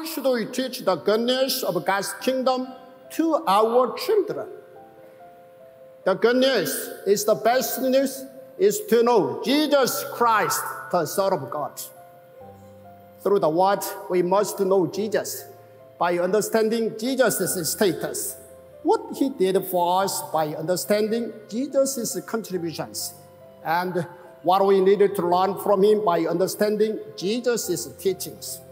How should we teach the goodness of God's kingdom to our children? The good news is the best news is to know Jesus Christ, the Son of God. Through the word, we must know Jesus by understanding Jesus' status. What he did for us by understanding Jesus' contributions and what we needed to learn from him by understanding Jesus' teachings.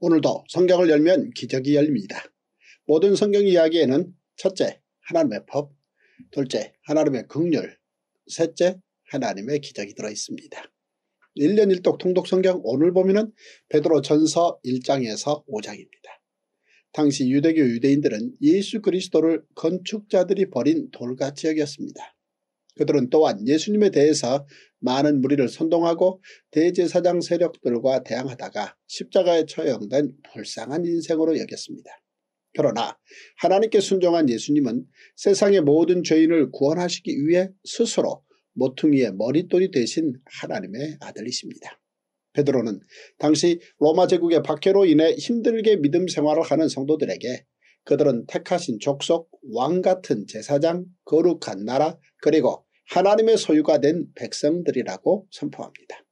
오늘도 성경을 열면 기적이 열립니다. 모든 성경 이야기에는 첫째, 하나님의 법, 둘째, 하나님의 긍휼, 셋째, 하나님의 기적이 들어있습니다. 1년 1독 통독 성경 오늘 보면 베드로 전서 1장에서 5장입니다. 당시 유대교 유대인들은 예수 그리스도를 건축자들이 버린 돌같이 여겼습니다. 그들은 또한 예수님에 대해서 많은 무리를 선동하고 대제사장 세력들과 대항하다가 십자가에 처형된 불쌍한 인생으로 여겼습니다. 그러나 하나님께 순종한 예수님은 세상의 모든 죄인을 구원하시기 위해 스스로 모퉁이의 머릿돌이 되신 하나님의 아들이십니다. 베드로는 당시 로마 제국의 박해로 인해 힘들게 믿음 생활을 하는 성도들에게 그들은 택하신 족속, 왕같은 제사장, 거룩한 나라, 그리고 하나님의 소유가 된 백성들이라고 선포합니다.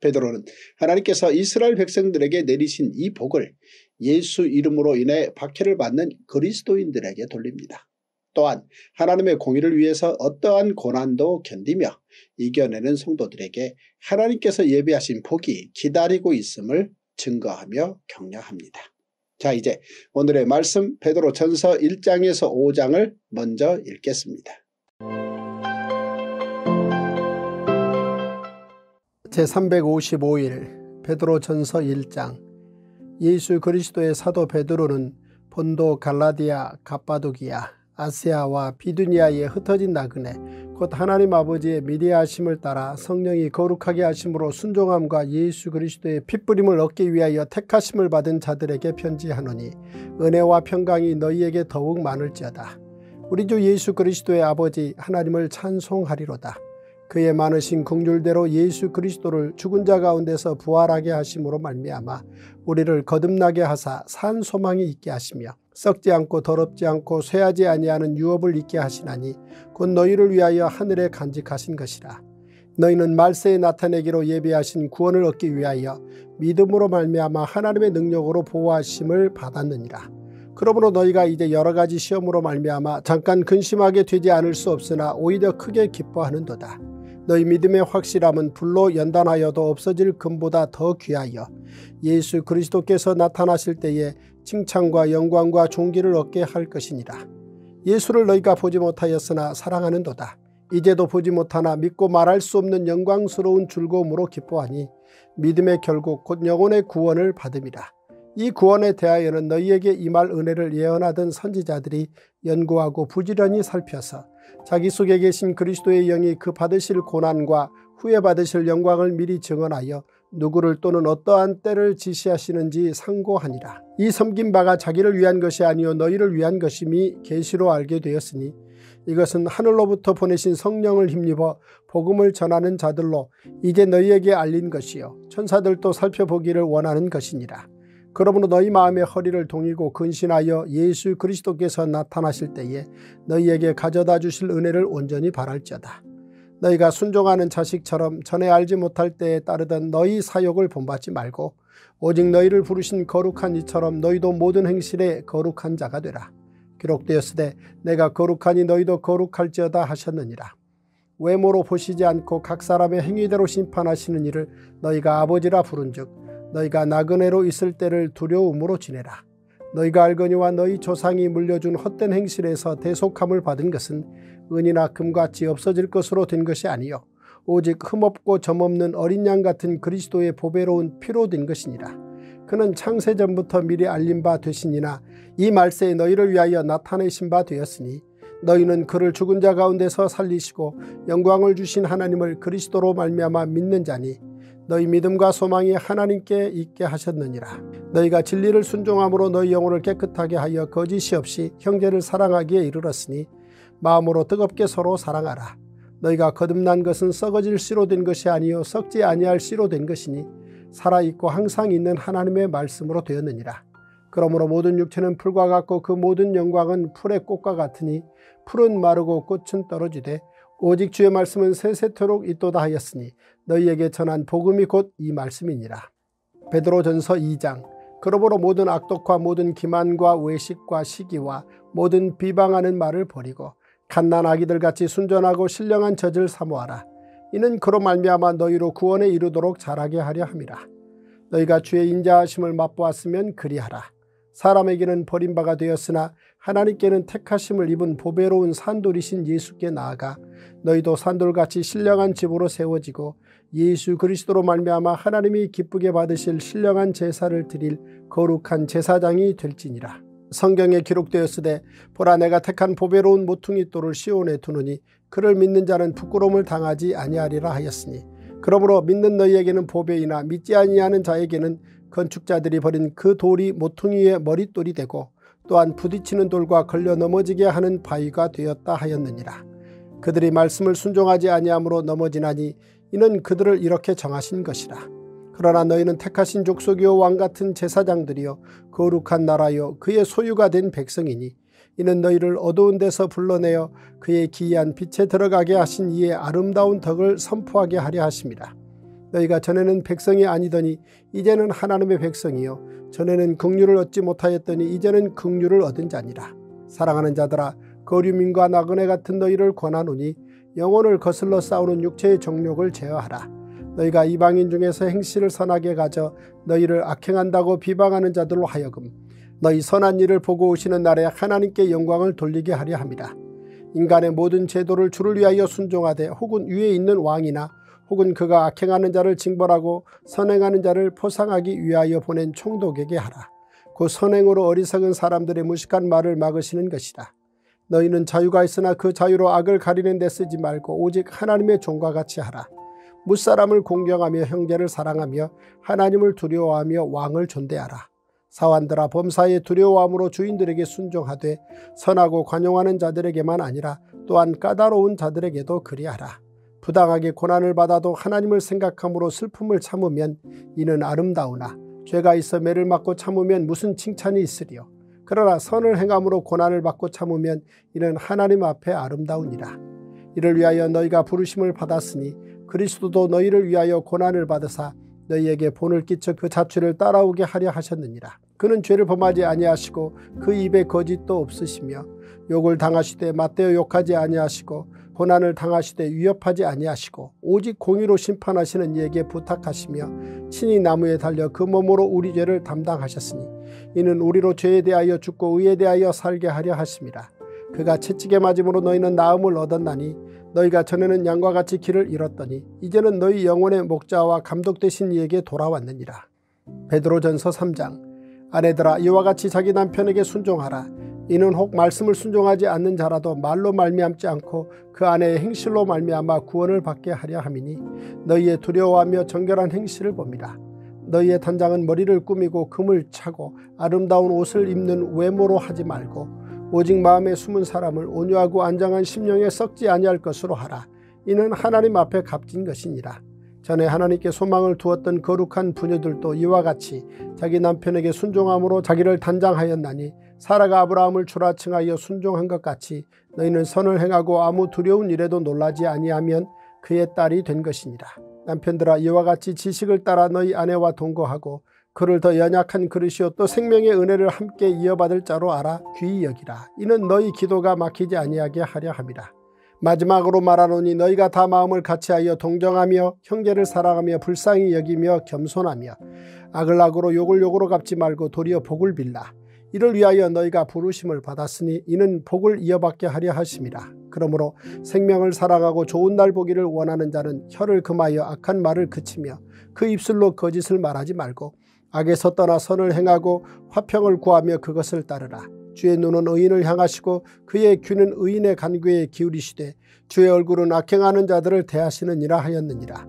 베드로는 하나님께서 이스라엘 백성들에게 내리신 이 복을 예수 이름으로 인해 박해를 받는 그리스도인들에게 돌립니다. 또한 하나님의 공의를 위해서 어떠한 고난도 견디며 이겨내는 성도들에게 하나님께서 예비하신 복이 기다리고 있음을 증거하며 격려합니다. 자 이제 오늘의 말씀 베드로 전서 1장에서 5장을 먼저 읽겠습니다. 제355일 베드로 전서 1장 예수 그리스도의 사도 베드로는 본도 갈라디아 갑바도기아 아세아와 비두니아에 흩어진 나그네 곧 하나님 아버지의 미대하심을 따라 성령이 거룩하게 하심으로 순종함과 예수 그리스도의 핏부림을 얻기 위하여 택하심을 받은 자들에게 편지하노니 은혜와 평강이 너희에게 더욱 많을지어다. 우리 주 예수 그리스도의 아버지 하나님을 찬송하리로다. 그의 많으신 긍휼대로 예수 그리스도를 죽은 자 가운데서 부활하게 하심으로 말미암아 우리를 거듭나게 하사 산 소망이 있게 하시며 썩지 않고 더럽지 않고 쇠하지 아니하는 유업을 있게 하시나니 곧 너희를 위하여 하늘에 간직하신 것이라. 너희는 말세에 나타내기로 예비하신 구원을 얻기 위하여 믿음으로 말미암아 하나님의 능력으로 보호하심을 받았느니라. 그러므로 너희가 이제 여러 가지 시험으로 말미암아 잠깐 근심하게 되지 않을 수 없으나 오히려 크게 기뻐하는도다. 너희 믿음의 확실함은 불로 연단하여도 없어질 금보다 더 귀하여 예수 그리스도께서 나타나실 때에 칭찬과 영광과 존귀를 얻게 할 것이니라. 예수를 너희가 보지 못하였으나 사랑하는도다. 이제도 보지 못하나 믿고 말할 수 없는 영광스러운 즐거움으로 기뻐하니 믿음의 결국 곧 영혼의 구원을 받음이라. 이 구원에 대하여는 너희에게 임할 은혜를 예언하던 선지자들이 연구하고 부지런히 살펴서 자기 속에 계신 그리스도의 영이 그 받으실 고난과 후에 받으실 영광을 미리 증언하여 누구를 또는 어떠한 때를 지시하시는지 상고하니라. 이 섬긴 바가 자기를 위한 것이 아니요 너희를 위한 것임이 계시로 알게 되었으니 이것은 하늘로부터 보내신 성령을 힘입어 복음을 전하는 자들로 이제 너희에게 알린 것이요 천사들도 살펴보기를 원하는 것이니라. 그러므로 너희 마음의 허리를 동이고 근신하여 예수 그리스도께서 나타나실 때에 너희에게 가져다 주실 은혜를 온전히 바랄지어다. 너희가 순종하는 자식처럼 전에 알지 못할 때에 따르던 너희 사욕을 본받지 말고 오직 너희를 부르신 거룩한 이처럼 너희도 모든 행실에 거룩한 자가 되라. 기록되었으되 내가 거룩하니 너희도 거룩할지어다 하셨느니라. 외모로 보시지 않고 각 사람의 행위대로 심판하시는 이를 너희가 아버지라 부른즉 너희가 나그네로 있을 때를 두려움으로 지내라. 너희가 알거니와 너희 조상이 물려준 헛된 행실에서 대속함을 받은 것은 은이나 금같이 없어질 것으로 된 것이 아니요 오직 흠없고 점없는 어린 양 같은 그리스도의 보배로운 피로 된 것이니라. 그는 창세전부터 미리 알린 바 되시니나 이 말세에 너희를 위하여 나타내신 바 되었으니 너희는 그를 죽은 자 가운데서 살리시고 영광을 주신 하나님을 그리스도로 말미암아 믿는 자니 너희 믿음과 소망이 하나님께 있게 하셨느니라. 너희가 진리를 순종함으로 너희 영혼을 깨끗하게 하여 거짓이 없이 형제를 사랑하기에 이르렀으니 마음으로 뜨겁게 서로 사랑하라. 너희가 거듭난 것은 썩어질 씨로 된 것이 아니요 썩지 아니할 씨로 된 것이니 살아있고 항상 있는 하나님의 말씀으로 되었느니라. 그러므로 모든 육체는 풀과 같고 그 모든 영광은 풀의 꽃과 같으니 풀은 마르고 꽃은 떨어지되 오직 주의 말씀은 세세토록 있도다 하였으니 너희에게 전한 복음이 곧 이 말씀이니라. 베드로전서 2장 그러므로 모든 악독과 모든 기만과 외식과 시기와 모든 비방하는 말을 버리고 갓난 아기들 같이 순전하고 신령한 젖을 사모하라. 이는 그로 말미암아 너희로 구원에 이르도록 자라게 하려 함이라. 너희가 주의 인자하심을 맛보았으면 그리하라. 사람에게는 버림바가 되었으나 하나님께는 택하심을 입은 보배로운 산돌이신 예수께 나아가 너희도 산돌같이 신령한 집으로 세워지고 예수 그리스도로 말미암아 하나님이 기쁘게 받으실 신령한 제사를 드릴 거룩한 제사장이 될지니라. 성경에 기록되었으되 보라 내가 택한 보배로운 모퉁이 돌을 시온에 두느니 그를 믿는 자는 부끄러움을 당하지 아니하리라 하였으니 그러므로 믿는 너희에게는 보배이나 믿지 아니하는 자에게는 건축자들이 버린 그 돌이 모퉁이의 머릿돌이 되고 또한 부딪히는 돌과 걸려 넘어지게 하는 바위가 되었다 하였느니라. 그들이 말씀을 순종하지 아니하므로 넘어지나니 이는 그들을 이렇게 정하신 것이라. 그러나 너희는 택하신 족속이요 왕같은 제사장들이요 거룩한 나라요 그의 소유가 된 백성이니 이는 너희를 어두운 데서 불러내어 그의 기이한 빛에 들어가게 하신 이의 아름다운 덕을 선포하게 하려 하십니다. 너희가 전에는 백성이 아니더니 이제는 하나님의 백성이요 전에는 긍휼을 얻지 못하였더니 이제는 긍휼을 얻은 자니라. 사랑하는 자들아 거류민과 나그네 같은 너희를 권하노니 영혼을 거슬러 싸우는 육체의 정욕을 제어하라. 너희가 이방인 중에서 행실을 선하게 가져 너희를 악행한다고 비방하는 자들로 하여금 너희 선한 일을 보고 오시는 날에 하나님께 영광을 돌리게 하려 합니다. 인간의 모든 제도를 주를 위하여 순종하되 혹은 위에 있는 왕이나 혹은 그가 악행하는 자를 징벌하고 선행하는 자를 포상하기 위하여 보낸 총독에게 하라. 그 선행으로 어리석은 사람들의 무식한 말을 막으시는 것이다. 너희는 자유가 있으나 그 자유로 악을 가리는 데 쓰지 말고 오직 하나님의 종과 같이 하라. 무사람을 공경하며 형제를 사랑하며 하나님을 두려워하며 왕을 존대하라. 사환들아 범사에 두려워함으로 주인들에게 순종하되 선하고 관용하는 자들에게만 아니라 또한 까다로운 자들에게도 그리하라. 부당하게 고난을 받아도 하나님을 생각함으로 슬픔을 참으면 이는 아름다우나 죄가 있어 매를 맞고 참으면 무슨 칭찬이 있으리요. 그러나 선을 행함으로 고난을 받고 참으면 이는 하나님 앞에 아름다우니라. 이를 위하여 너희가 부르심을 받았으니 그리스도도 너희를 위하여 고난을 받으사 너희에게 본을 끼쳐 그 자취를 따라오게 하려 하셨느니라. 그는 죄를 범하지 아니하시고 그 입에 거짓도 없으시며 욕을 당하시되 맞대어 욕하지 아니하시고 고난을 당하시되 위협하지 아니하시고 오직 공의로 심판하시는 이에게 부탁하시며 친히 나무에 달려 그 몸으로 우리 죄를 담당하셨으니 이는 우리로 죄에 대하여 죽고 의에 대하여 살게 하려 하심이라. 그가 채찍에 맞음으로 너희는 나음을 얻었나니 너희가 전에는 양과 같이 길을 잃었더니 이제는 너희 영혼의 목자와 감독 되신 이에게 돌아왔느니라. 베드로전서 3장 아내들아 이와 같이 자기 남편에게 순종하라. 이는 혹 말씀을 순종하지 않는 자라도 말로 말미암지 않고 그 아내의 행실로 말미암아 구원을 받게 하려 함이니 너희의 두려워하며 정결한 행실을 봅니다. 너희의 단장은 머리를 꾸미고 금을 차고 아름다운 옷을 입는 외모로 하지 말고 오직 마음에 숨은 사람을 온유하고 안정한 심령에 썩지 아니할 것으로 하라. 이는 하나님 앞에 값진 것이니라. 전에 하나님께 소망을 두었던 거룩한 부녀들도 이와 같이 자기 남편에게 순종함으로 자기를 단장하였나니 사라가 아브라함을 출하층하여 순종한 것 같이 너희는 선을 행하고 아무 두려운 일에도 놀라지 아니하면 그의 딸이 된 것이니라. 남편들아 이와 같이 지식을 따라 너희 아내와 동거하고 그를 더 연약한 그릇이요 또 생명의 은혜를 함께 이어받을 자로 알아 귀히 여기라. 이는 너희 기도가 막히지 아니하게 하려 함이라. 마지막으로 말하노니 너희가 다 마음을 같이하여 동정하며 형제를 사랑하며 불쌍히 여기며 겸손하며 악을 악으로 욕을 욕으로 갚지 말고 도리어 복을 빌라. 이를 위하여 너희가 부르심을 받았으니 이는 복을 이어받게 하려 하심이라. 그러므로 생명을 사랑하고 좋은 날 보기를 원하는 자는 혀를 금하여 악한 말을 그치며 그 입술로 거짓을 말하지 말고 악에서 떠나 선을 행하고 화평을 구하며 그것을 따르라. 주의 눈은 의인을 향하시고 그의 귀는 의인의 간구에 기울이시되 주의 얼굴은 악행하는 자들을 대하시느니라 하였느니라.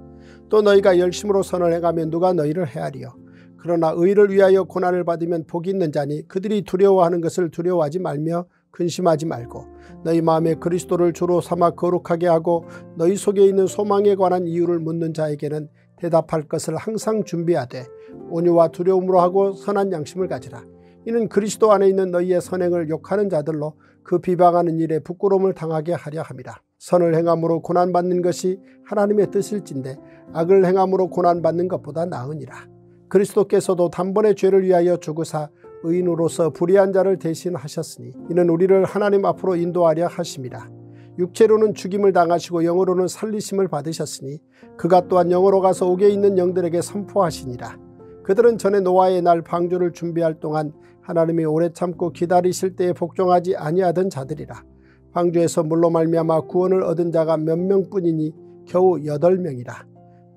또 너희가 열심으로 선을 행하면 누가 너희를 헤아리요. 그러나 의를 위하여 고난을 받으면 복이 있는 자니 그들이 두려워하는 것을 두려워하지 말며 근심하지 말고 너희 마음에 그리스도를 주로 삼아 거룩하게 하고 너희 속에 있는 소망에 관한 이유를 묻는 자에게는 대답할 것을 항상 준비하되 온유와 두려움으로 하고 선한 양심을 가지라. 이는 그리스도 안에 있는 너희의 선행을 욕하는 자들로 그 비방하는 일에 부끄러움을 당하게 하려 함이라. 선을 행함으로 고난받는 것이 하나님의 뜻일진데 악을 행함으로 고난받는 것보다 나으니라. 그리스도께서도 단번에 죄를 위하여 죽으사 의인으로서 불의한 자를 대신하셨으니 이는 우리를 하나님 앞으로 인도하려 하심이라. 육체로는 죽임을 당하시고 영으로는 살리심을 받으셨으니 그가 또한 영으로 가서 옥에 있는 영들에게 선포하시니라. 그들은 전에 노아의 날 방주를 준비할 동안 하나님이 오래 참고 기다리실 때에 복종하지 아니하던 자들이라. 방주에서 물로 말미암아 구원을 얻은 자가 몇 명뿐이니 겨우 여덟 명이라.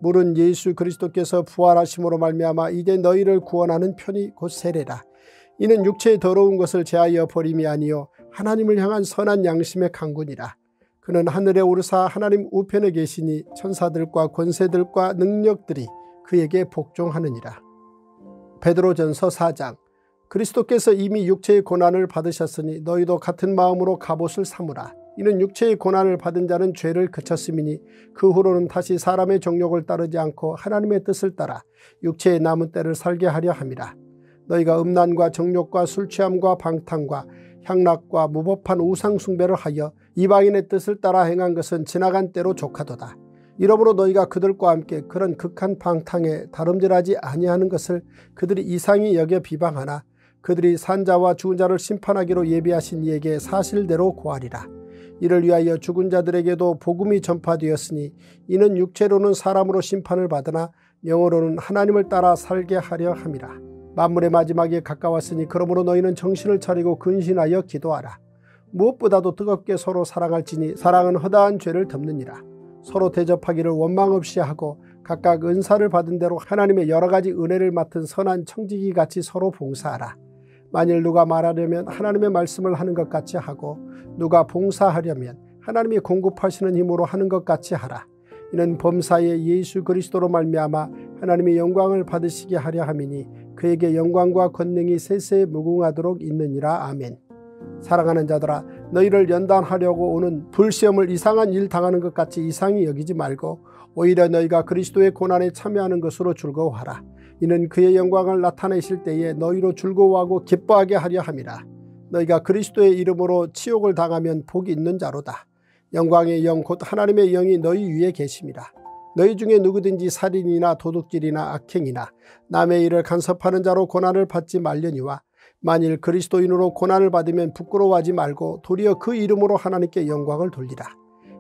물은 예수 그리스도께서 부활하심으로 말미암아 이제 너희를 구원하는 편이 곧 세례라. 이는 육체의 더러운 것을 제하여 버림이 아니요 하나님을 향한 선한 양심의 강군이라. 그는 하늘에 오르사 하나님 우편에 계시니 천사들과 권세들과 능력들이 그에게 복종하느니라. 베드로전서 4장 그리스도께서 이미 육체의 고난을 받으셨으니 너희도 같은 마음으로 갑옷을 삼으라. 이는 육체의 고난을 받은 자는 죄를 그쳤음이니 그 후로는 다시 사람의 정욕을 따르지 않고 하나님의 뜻을 따라 육체의 남은 때를 살게 하려 함이라. 너희가 음란과 정욕과 술취함과 방탕과 향락과 무법한 우상 숭배를 하여 이방인의 뜻을 따라 행한 것은 지나간 때로 족하도다. 이러므로 너희가 그들과 함께 그런 극한 방탕에 다름질하지 아니하는 것을 그들이 이상히 여겨 비방하나 그들이 산자와 죽은 자를 심판하기로 예비하신 이에게 사실대로 고하리라. 이를 위하여 죽은 자들에게도 복음이 전파되었으니 이는 육체로는 사람으로 심판을 받으나 영어로는 하나님을 따라 살게 하려 함이라. 만물의 마지막에 가까웠으니 그러므로 너희는 정신을 차리고 근신하여 기도하라. 무엇보다도 뜨겁게 서로 사랑할지니 사랑은 허다한 죄를 덮느니라. 서로 대접하기를 원망 없이 하고 각각 은사를 받은 대로 하나님의 여러 가지 은혜를 맡은 선한 청지기 같이 서로 봉사하라. 만일 누가 말하려면 하나님의 말씀을 하는 것 같이 하고 누가 봉사하려면 하나님이 공급하시는 힘으로 하는 것 같이 하라. 이는 범사에 예수 그리스도로 말미암아 하나님의 영광을 받으시게 하려 함이니 그에게 영광과 권능이 세세 무궁하도록 있느니라. 아멘. 사랑하는 자들아 너희를 연단하려고 오는 불시험을 이상한 일 당하는 것 같이 이상히 여기지 말고 오히려 너희가 그리스도의 고난에 참여하는 것으로 즐거워하라. 이는 그의 영광을 나타내실 때에 너희로 즐거워하고 기뻐하게 하려 함이라. 너희가 그리스도의 이름으로 치욕을 당하면 복이 있는 자로다. 영광의 영 곧 하나님의 영이 너희 위에 계십니다. 너희 중에 누구든지 살인이나 도둑질이나 악행이나 남의 일을 간섭하는 자로 고난을 받지 말려니와 만일 그리스도인으로 고난을 받으면 부끄러워하지 말고 도리어 그 이름으로 하나님께 영광을 돌리라.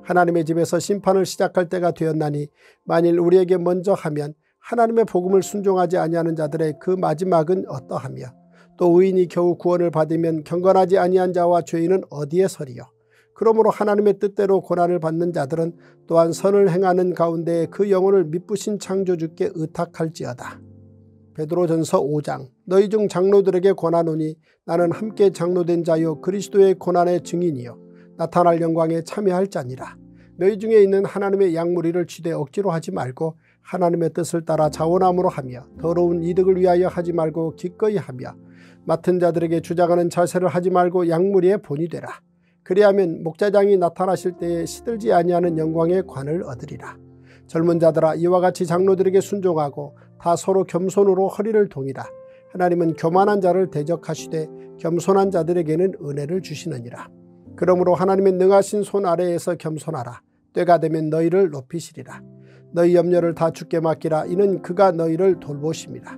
하나님의 집에서 심판을 시작할 때가 되었나니 만일 우리에게 먼저 하면 하나님의 복음을 순종하지 아니하는 자들의 그 마지막은 어떠하며 또 의인이 겨우 구원을 받으면 경건하지 아니한 자와 죄인은 어디에 서리요. 그러므로 하나님의 뜻대로 고난을 받는 자들은 또한 선을 행하는 가운데 그 영혼을 미쁘신 창조주께 의탁할지어다. 베드로전서 5장 너희 중 장로들에게 권하노니 나는 함께 장로된 자요 그리스도의 고난의 증인이요 나타날 영광에 참여할 자니라. 너희 중에 있는 하나님의 양무리를 취대 억지로 하지 말고 하나님의 뜻을 따라 자원함으로 하며 더러운 이득을 위하여 하지 말고 기꺼이 하며 맡은 자들에게 주장하는 자세를 하지 말고 양무리의 본이 되라. 그리하면 목자장이 나타나실 때에 시들지 아니하는 영광의 관을 얻으리라. 젊은 자들아 이와 같이 장로들에게 순종하고 다 서로 겸손으로 허리를 동이라. 하나님은 교만한 자를 대적하시되 겸손한 자들에게는 은혜를 주시느니라. 그러므로 하나님의 능하신 손 아래에서 겸손하라. 때가 되면 너희를 높이시리라. 너희 염려를 다 죽게 맡기라. 이는 그가 너희를 돌보십니다.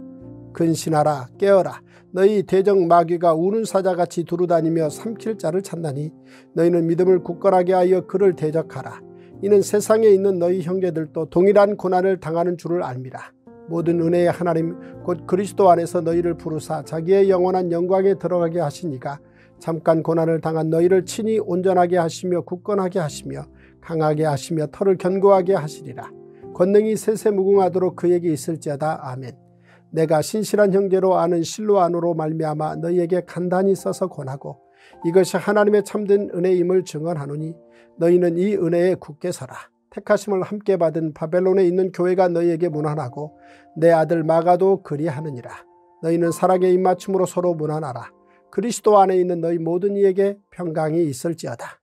근신하라 깨어라 너희 대적 마귀가 우는 사자같이 두루다니며 삼킬 자를 찾나니 너희는 믿음을 굳건하게 하여 그를 대적하라. 이는 세상에 있는 너희 형제들도 동일한 고난을 당하는 줄을 압니다. 모든 은혜의 하나님 곧 그리스도 안에서 너희를 부르사 자기의 영원한 영광에 들어가게 하시니가 잠깐 고난을 당한 너희를 친히 온전하게 하시며 굳건하게 하시며 강하게 하시며 털을 견고하게 하시리라. 권능이 세세무궁하도록 그에게 있을지어다. 아멘. 내가 신실한 형제로 아는 실로 안으로 말미암아 너희에게 간단히 써서 권하고 이것이 하나님의 참된 은혜임을 증언하노니 너희는 이 은혜에 굳게 서라. 택하심을 함께 받은 바벨론에 있는 교회가 너희에게 무난하고 내 아들 마가도 그리하느니라. 너희는 사랑의 입맞춤으로 서로 무난하라. 그리스도 안에 있는 너희 모든 이에게 평강이 있을지어다.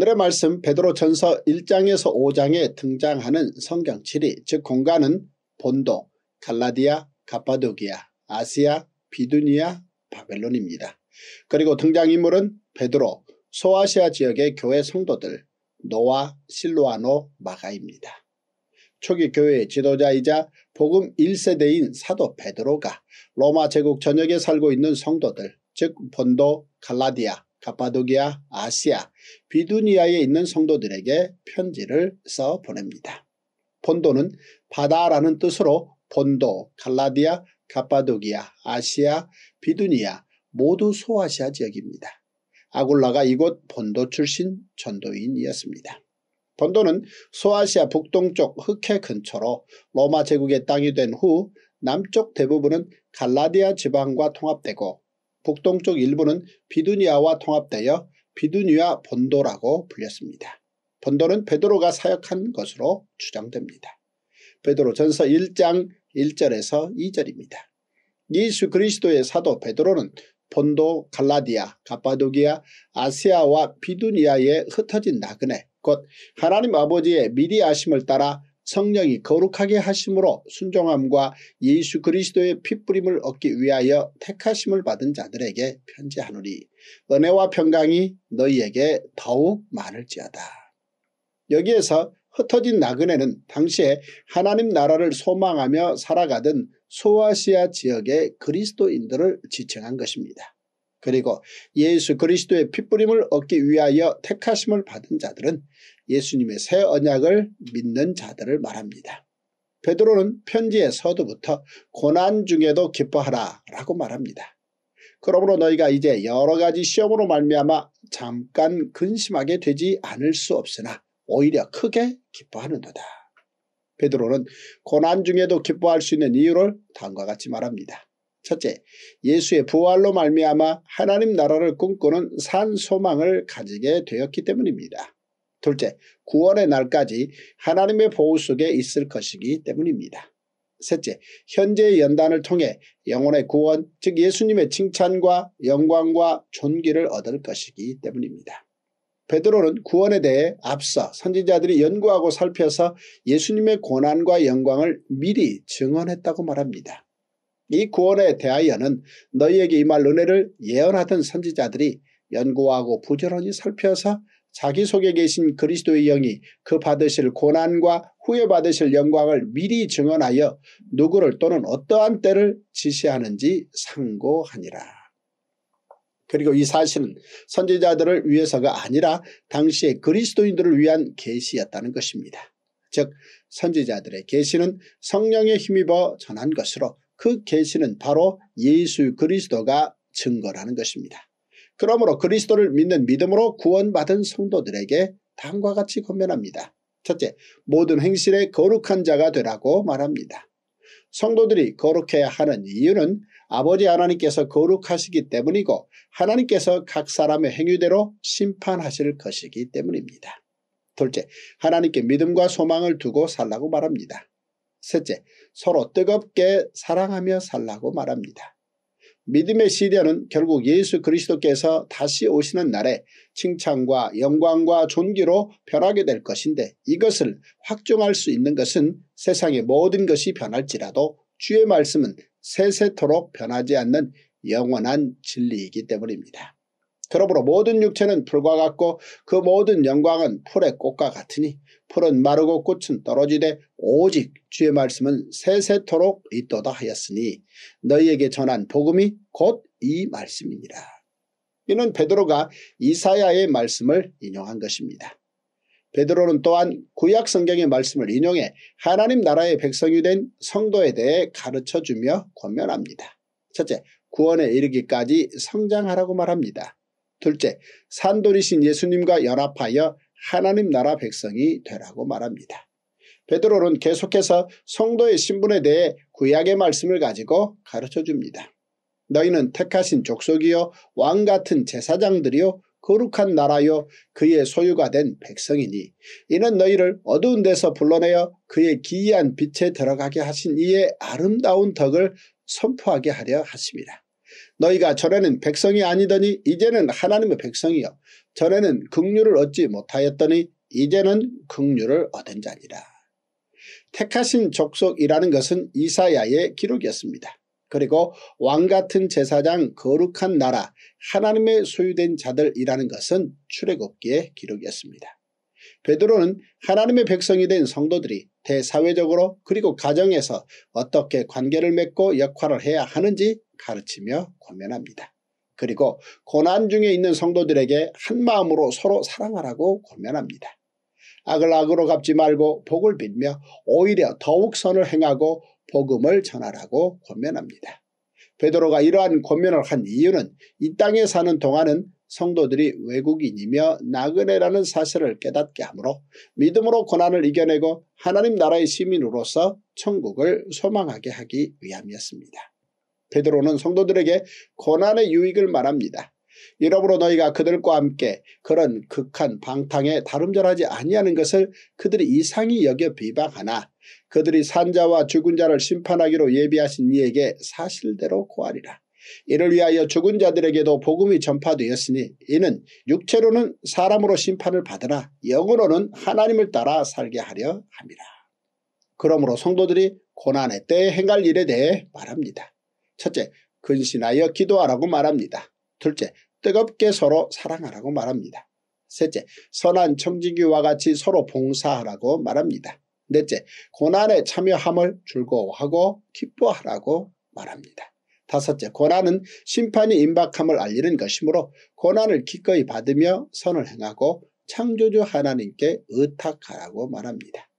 오늘의 말씀 베드로 전서 1장에서 5장에 등장하는 성경 지리 즉 공간은 본도, 갈라디아, 가파도기아, 아시아, 비두니아, 바벨론입니다. 그리고 등장인물은 베드로, 소아시아 지역의 교회 성도들, 노아, 실로아노, 마가입니다. 초기 교회의 지도자이자 복음 1세대인 사도 베드로가 로마 제국 전역에 살고 있는 성도들 즉 본도, 갈라디아, 가파도기아, 아시아, 비두니아에 있는 성도들에게 편지를 써 보냅니다. 본도는 바다라는 뜻으로 본도, 갈라디아, 가파도기아, 아시아, 비두니아 모두 소아시아 지역입니다. 아굴라가 이곳 본도 출신 전도인이었습니다. 본도는 소아시아 북동쪽 흑해 근처로 로마 제국의 땅이 된 후 남쪽 대부분은 갈라디아 지방과 통합되고 북동쪽 일부는 비두니아와 통합되어 비두니아 본도라고 불렸습니다. 본도는 베드로가 사역한 것으로 추정됩니다. 베드로 전서 1장 1절에서 2절입니다. 예수 그리스도의 사도 베드로는 본도, 갈라디아, 가파도기아, 아시아와 비두니아에 흩어진 나그네 곧 하나님 아버지의 미리 아심을 따라 성령이 거룩하게 하심으로 순종함과 예수 그리스도의 핏부림을 얻기 위하여 택하심을 받은 자들에게 편지하노니 은혜와 평강이 너희에게 더욱 많을지어다. 여기에서 흩어진 나그네는 당시에 하나님 나라를 소망하며 살아가던 소아시아 지역의 그리스도인들을 지칭한 것입니다. 그리고 예수 그리스도의 핏부림을 얻기 위하여 택하심을 받은 자들은 예수님의 새 언약을 믿는 자들을 말합니다. 베드로는 편지의 서두부터 고난 중에도 기뻐하라 라고 말합니다. 그러므로 너희가 이제 여러가지 시험으로 말미암아 잠깐 근심하게 되지 않을 수 없으나 오히려 크게 기뻐하는도다. 베드로는 고난 중에도 기뻐할 수 있는 이유를 다음과 같이 말합니다. 첫째, 예수의 부활로 말미암아 하나님 나라를 꿈꾸는 산 소망을 가지게 되었기 때문입니다. 둘째, 구원의 날까지 하나님의 보호 속에 있을 것이기 때문입니다. 셋째, 현재의 연단을 통해 영혼의 구원, 즉 예수님의 칭찬과 영광과 존귀를 얻을 것이기 때문입니다. 베드로는 구원에 대해 앞서 선지자들이 연구하고 살펴서 예수님의 고난과 영광을 미리 증언했다고 말합니다. 이 구원에 대하여는 너희에게 임할 은혜를 예언하던 선지자들이 연구하고 부지런히 살펴서 자기 속에 계신 그리스도의 영이 그 받으실 고난과 후에 받으실 영광을 미리 증언하여 누구를 또는 어떠한 때를 지시하는지 상고하니라. 그리고 이 사실은 선지자들을 위해서가 아니라 당시의 그리스도인들을 위한 계시였다는 것입니다. 즉 선지자들의 계시는 성령에 힘입어 전한 것으로 그 계시는 바로 예수 그리스도가 증거라는 것입니다. 그러므로 그리스도를 믿는 믿음으로 구원받은 성도들에게 다음과 같이 권면합니다. 첫째, 모든 행실에 거룩한 자가 되라고 말합니다. 성도들이 거룩해야 하는 이유는 아버지 하나님께서 거룩하시기 때문이고 하나님께서 각 사람의 행위대로 심판하실 것이기 때문입니다. 둘째, 하나님께 믿음과 소망을 두고 살라고 말합니다. 셋째, 서로 뜨겁게 사랑하며 살라고 말합니다. 믿음의 시대는 결국 예수 그리스도께서 다시 오시는 날에 칭찬과 영광과 존귀로 변하게 될 것인데 이것을 확정할 수 있는 것은 세상의 모든 것이 변할지라도 주의 말씀은 세세토록 변하지 않는 영원한 진리이기 때문입니다. 그러므로 모든 육체는 풀과 같고 그 모든 영광은 풀의 꽃과 같으니 풀은 마르고 꽃은 떨어지되 오직 주의 말씀은 세세토록 있도다 하였으니 너희에게 전한 복음이 곧 이 말씀이니라. 이는 베드로가 이사야의 말씀을 인용한 것입니다. 베드로는 또한 구약 성경의 말씀을 인용해 하나님 나라의 백성이 된 성도에 대해 가르쳐주며 권면합니다. 첫째, 구원에 이르기까지 성장하라고 말합니다. 둘째, 산돌이신 예수님과 연합하여 하나님 나라 백성이 되라고 말합니다. 베드로는 계속해서 성도의 신분에 대해 구약의 말씀을 가지고 가르쳐 줍니다. 너희는 택하신 족속이요 왕 같은 제사장들이요 거룩한 나라요 그의 소유가 된 백성이니 이는 너희를 어두운 데서 불러내어 그의 기이한 빛에 들어가게 하신 이의 아름다운 덕을 선포하게 하려 하십니다. 너희가 전에는 백성이 아니더니 이제는 하나님의 백성이요 전에는 극류를 얻지 못하였더니 이제는 극류를 얻은 자니라. 택하신 족속이라는 것은 이사야의 기록이었습니다. 그리고 왕같은 제사장 거룩한 나라 하나님의 소유된 자들이라는 것은 출애굽기의 기록이었습니다. 베드로는 하나님의 백성이 된 성도들이 대사회적으로 그리고 가정에서 어떻게 관계를 맺고 역할을 해야 하는지 가르치며 권면합니다. 그리고 고난 중에 있는 성도들에게 한 마음으로 서로 사랑하라고 권면합니다. 악을 악으로 갚지 말고 복을 빌며 오히려 더욱 선을 행하고 복음을 전하라고 권면합니다. 베드로가 이러한 권면을 한 이유는 이 땅에 사는 동안은 성도들이 외국인이며 나그네라는 사실을 깨닫게 하므로 믿음으로 고난을 이겨내고 하나님 나라의 시민으로서 천국을 소망하게 하기 위함이었습니다. 베드로는 성도들에게 고난의 유익을 말합니다. 이러므로 너희가 그들과 함께 그런 극한 방탕에 다름절하지 아니하는 것을 그들이 이상히 여겨 비방하나 그들이 산자와 죽은 자를 심판하기로 예비하신 이에게 사실대로 고하리라. 이를 위하여 죽은 자들에게도 복음이 전파되었으니 이는 육체로는 사람으로 심판을 받으나 영으로는 하나님을 따라 살게 하려 함이라. 그러므로 성도들이 고난의 때에 행할 일에 대해 말합니다. 첫째, 근신하여 기도하라고 말합니다. 둘째, 뜨겁게 서로 사랑하라고 말합니다. 셋째, 선한 청지기와 같이 서로 봉사하라고 말합니다. 넷째, 고난에 참여함을 즐거워하고 기뻐하라고 말합니다. 다섯째, 고난은 심판이 임박함을 알리는 것이므로 고난을 기꺼이 받으며 선을 행하고 창조주 하나님께 의탁하라고 말합니다.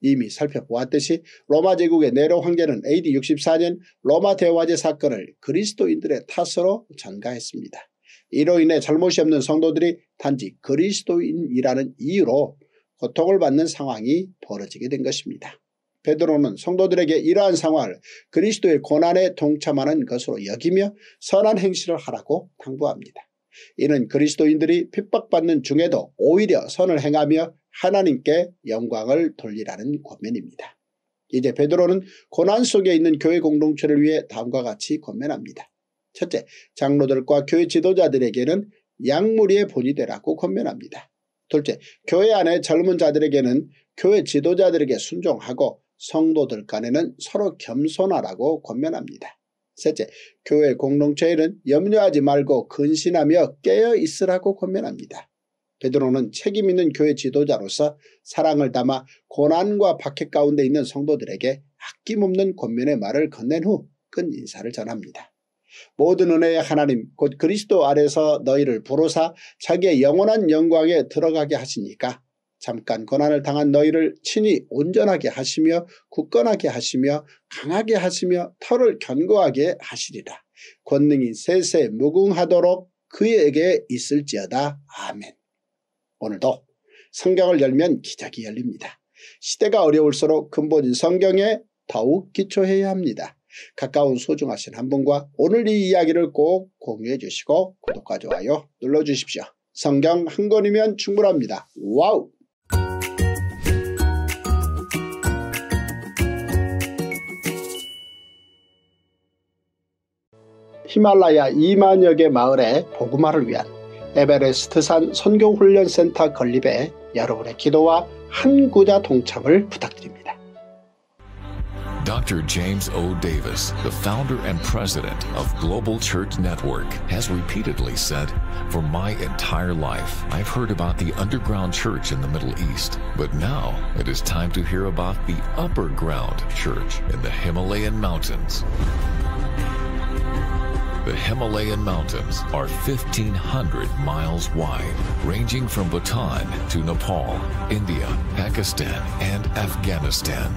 이미 살펴보았듯이 로마 제국의 네로 황제는 AD 64년 로마 대화제 사건을 그리스도인들의 탓으로 전가했습니다. 이로 인해 잘못이 없는 성도들이 단지 그리스도인이라는 이유로 고통을 받는 상황이 벌어지게 된 것입니다. 베드로는 성도들에게 이러한 상황을 그리스도의 고난에 동참하는 것으로 여기며 선한 행실을 하라고 당부합니다. 이는 그리스도인들이 핍박받는 중에도 오히려 선을 행하며 하나님께 영광을 돌리라는 권면입니다. 이제 베드로는 고난 속에 있는 교회 공동체를 위해 다음과 같이 권면합니다. 첫째, 장로들과 교회 지도자들에게는 약물의 본이 되라고 권면합니다. 둘째, 교회 안에 젊은 자들에게는 교회 지도자들에게 순종하고 성도들 간에는 서로 겸손하라고 권면합니다. 셋째, 교회 공동체에는 염려하지 말고 근신하며 깨어 있으라고 권면합니다. 베드로는 책임 있는 교회 지도자로서 사랑을 담아 고난과 박해 가운데 있는 성도들에게 아낌없는 권면의 말을 건넨 후끈 인사를 전합니다. 모든 은혜의 하나님 곧 그리스도 아래서 너희를 부르사 자기의 영원한 영광에 들어가게 하시니까 잠깐 고난을 당한 너희를 친히 온전하게 하시며 굳건하게 하시며 강하게 하시며 털을 견고하게 하시리라. 권능이 세세 무궁하도록 그에게 있을지어다. 아멘. 오늘도 성경을 열면 기적이 열립니다. 시대가 어려울수록 근본인 성경에 더욱 기초해야 합니다. 가까운 소중하신 한 분과 오늘 이 이야기를 꼭 공유해 주시고 구독과 좋아요 눌러주십시오. 성경 한 권이면 충분합니다. 와우! 히말라야 2만여 개 마을의 복음화를 위한 에베레스트산 선교훈련센터 건립에 여러분의 기도와 한 구자 동참을 부탁드립니다. Dr. James O. Davis, the founder and president of Global Church Network, has repeatedly said, For my entire life, I've heard about the underground church in the Middle East, but now it is time to hear about the upper ground church in the Himalayan mountains. The Himalayan mountains are 1,500 miles wide, ranging from Bhutan to Nepal, India, Pakistan, and Afghanistan.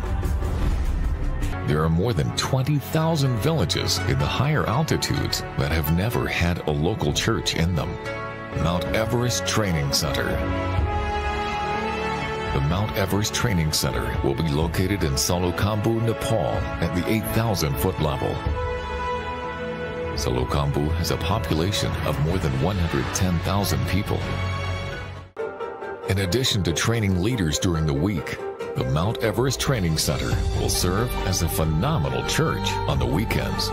There are more than 20,000 villages in the higher altitudes that have never had a local church in them. Mount Everest Training Center. The Mount Everest Training Center will be located in Salokambu, Nepal at the 8,000 foot level. Salokambu has a population of more than 110,000 people. In addition to training leaders during the week, the Mount Everest Training Center will serve as a phenomenal church on the weekends.